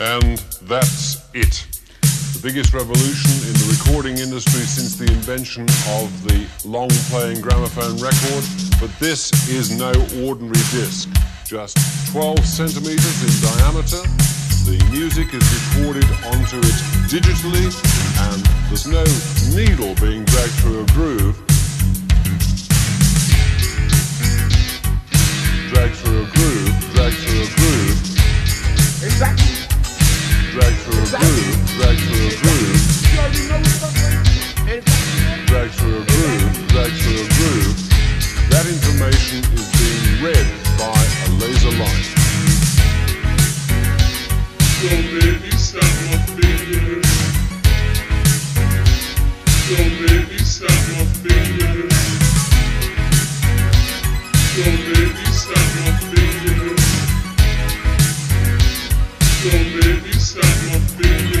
And that's it. The biggest revolution in the recording industry since the invention of the long playing gramophone record. But this is no ordinary disc, just 12 centimeters in diameter. The music is recorded onto it digitally, and there's no needle being dragged through a groove. Information is being read by a laser light. Me snap my fingers. Snap my fingers. Don't make my fingers. Don't make my fingers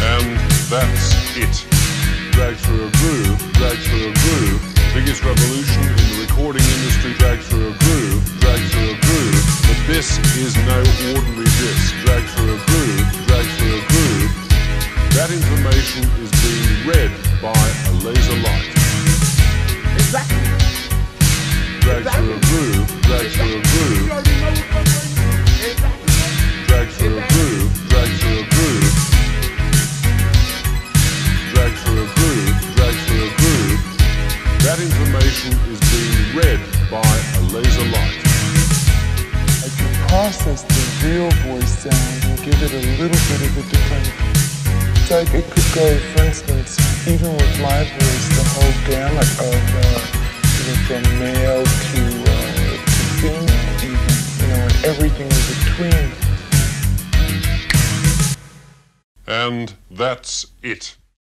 And that's it. Drag through a groove, drag through a groove. Biggest revolution in the recording industry, drag through a groove, drag through a groove. But this is no ordinary disc. Groove, groove, groove, groove. Groove. That information is being read by a laser light. As you process the real voice sound and give it a little bit of a different. Like it could go, for instance, even with my voice, the whole gamut of uh, from male to uh, to female, you know, and everything in between. And that's it.